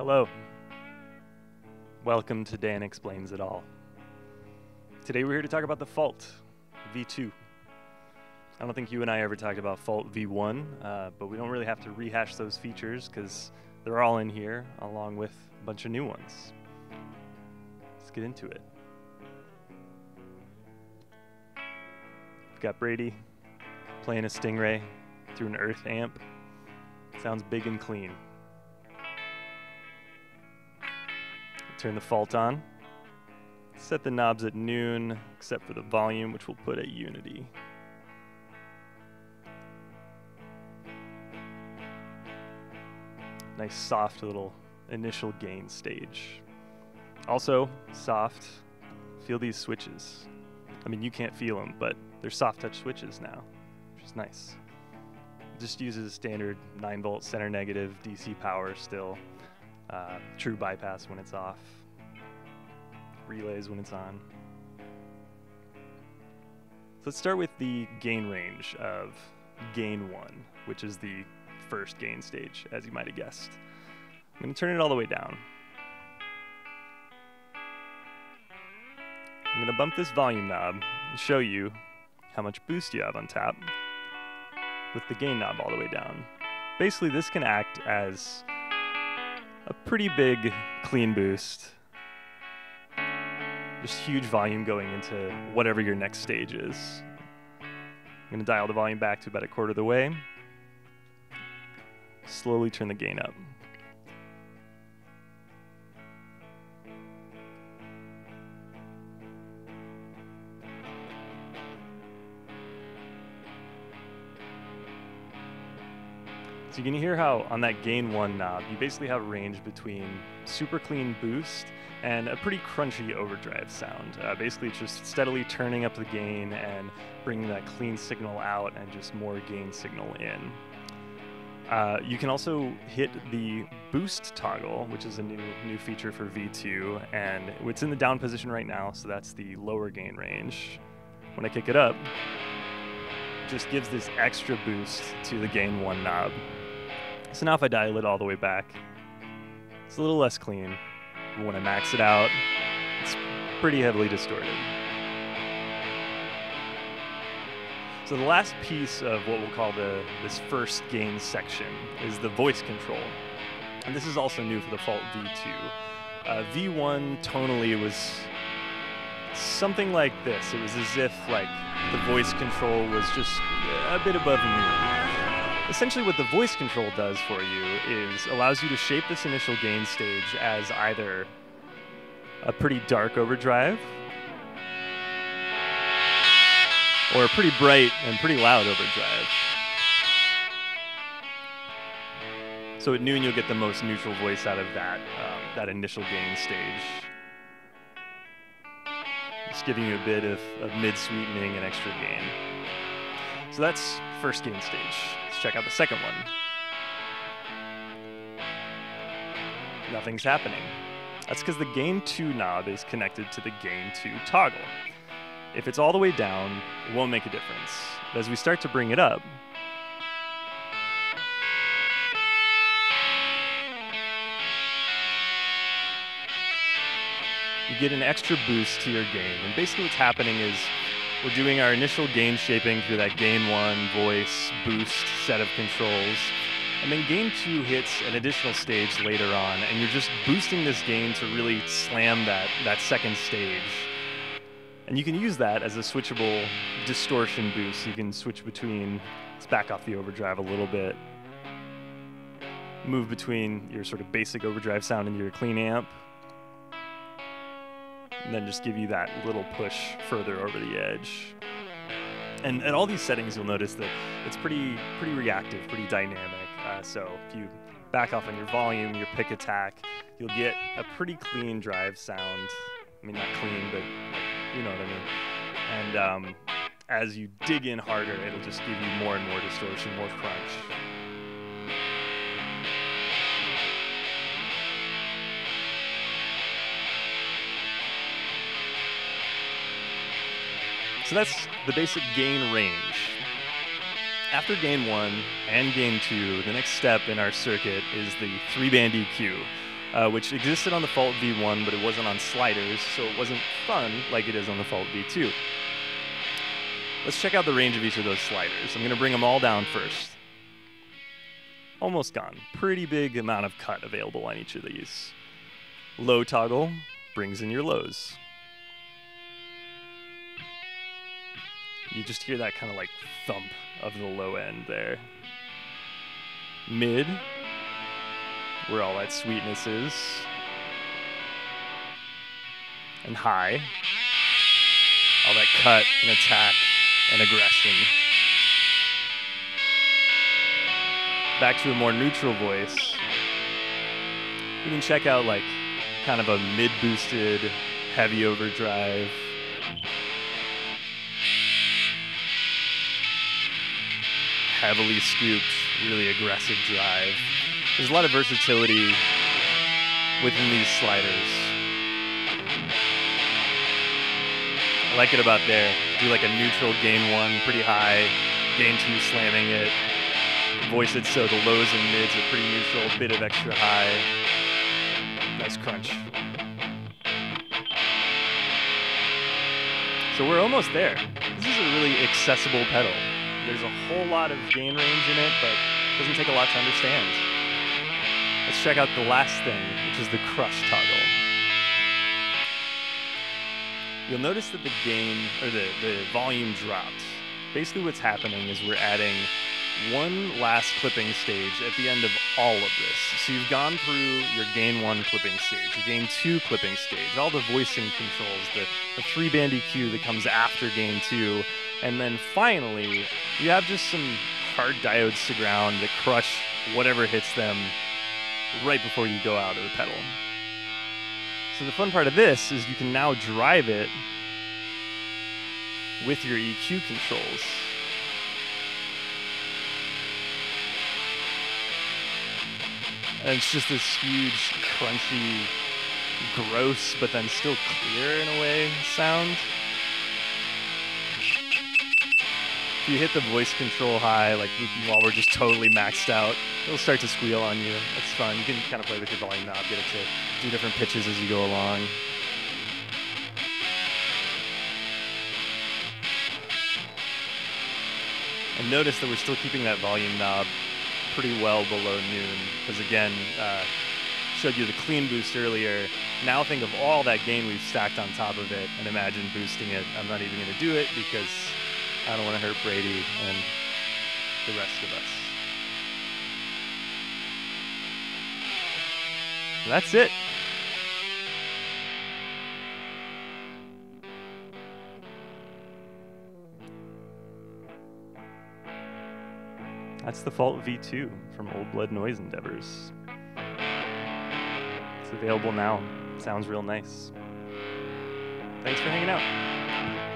Hello. Welcome to Dan Explains It All. Today we're here to talk about the Fault V2. I don't think you and I ever talked about Fault V1, uh, but we don't really have to rehash those features because they're all in here along with a bunch of new ones. Let's get into it. We've got Brady playing a Stingray through an Earth amp. Sounds big and clean. Turn the fault on. Set the knobs at noon, except for the volume, which we'll put at unity. Nice soft little initial gain stage. Also, soft, feel these switches. I mean, you can't feel them, but they're soft touch switches now, which is nice. Just uses standard 9 volt center negative DC power still. Uh, true bypass when it's off. Relays when it's on. So let's start with the gain range of gain 1, which is the first gain stage, as you might have guessed. I'm going to turn it all the way down. I'm going to bump this volume knob and show you how much boost you have on tap with the gain knob all the way down. Basically, this can act as a pretty big clean boost. Just huge volume going into whatever your next stage is. I'm going to dial the volume back to about a quarter of the way. Slowly turn the gain up. So you can hear how on that gain one knob, you basically have a range between super clean boost and a pretty crunchy overdrive sound. Uh, basically, just steadily turning up the gain and bringing that clean signal out and just more gain signal in. Uh, you can also hit the boost toggle, which is a new new feature for V2, and it's in the down position right now, so that's the lower gain range. When I kick it up, it just gives this extra boost to the gain one knob. So now if I dial it all the way back, it's a little less clean. But when I max it out, it's pretty heavily distorted. So the last piece of what we'll call the this first gain section is the voice control. And this is also new for the Fault V2. Uh, V1 tonally was something like this. It was as if like the voice control was just a bit above me. Essentially what the voice control does for you is allows you to shape this initial gain stage as either a pretty dark overdrive or a pretty bright and pretty loud overdrive. So at noon you'll get the most neutral voice out of that, um, that initial gain stage. Just giving you a bit of, of mid-sweetening and extra gain. So that's first gain stage Let's check out the second one. Nothing's happening. That's because the gain 2 knob is connected to the gain 2 toggle. If it's all the way down, it won't make a difference. But as we start to bring it up, you get an extra boost to your gain. And basically what's happening is we're doing our initial gain shaping through that gain one voice boost set of controls. And then gain two hits an additional stage later on, and you're just boosting this gain to really slam that, that second stage. And you can use that as a switchable distortion boost. You can switch between, let's back off the overdrive a little bit, move between your sort of basic overdrive sound into your clean amp, and then just give you that little push further over the edge. And at all these settings, you'll notice that it's pretty pretty reactive, pretty dynamic. Uh, so if you back off on your volume, your pick attack, you'll get a pretty clean drive sound. I mean, not clean, but you know what I mean. And um, as you dig in harder, it'll just give you more and more distortion, more crunch. So that's the basic gain range. After gain one and gain two, the next step in our circuit is the three band EQ. uh, which existed on the Fault V1, but it wasn't on sliders, so it wasn't fun like it is on the Fault V2. Let's check out the range of each of those sliders. I'm going to bring them all down first. Almost gone. Pretty big amount of cut available on each of these. Low toggle brings in your lows. You just hear that kind of like thump of the low end there. Mid, where all that sweetness is. And high, all that cut and attack and aggression. Back to a more neutral voice. You can check out like kind of a mid boosted heavy overdrive. Heavily scooped, really aggressive drive. There's a lot of versatility within these sliders. I like it about there. Do like a neutral gain one, pretty high, gain two slamming it. Voice it so the lows and mids are pretty neutral, bit of extra high. Nice crunch. So we're almost there. This is a really accessible pedal. There's a whole lot of gain range in it, but it doesn't take a lot to understand. Let's check out the last thing, which is the crush toggle. You'll notice that the gain, or the, the volume dropped. Basically what's happening is we're adding one last clipping stage at the end of all of this. So you've gone through your gain one clipping stage, your gain two clipping stage, all the voicing controls, the, the three band EQ that comes after gain two, and then finally you have just some hard diodes to ground that crush whatever hits them right before you go out of the pedal. So the fun part of this is you can now drive it with your EQ controls. And it's just this huge, crunchy, gross, but then still clear in a way sound. If you hit the voice control high, like while we're just totally maxed out, it'll start to squeal on you. It's fun. You can kind of play with your volume knob, get it to do different pitches as you go along. And notice that we're still keeping that volume knob pretty well below noon, because again, uh, showed you the clean boost earlier. Now think of all that gain we've stacked on top of it and imagine boosting it. I'm not even going to do it because I don't want to hurt Brady and the rest of us. That's it. That's the Fault V2 from Old Blood Noise Endeavors. It's available now. Sounds real nice. Thanks for hanging out.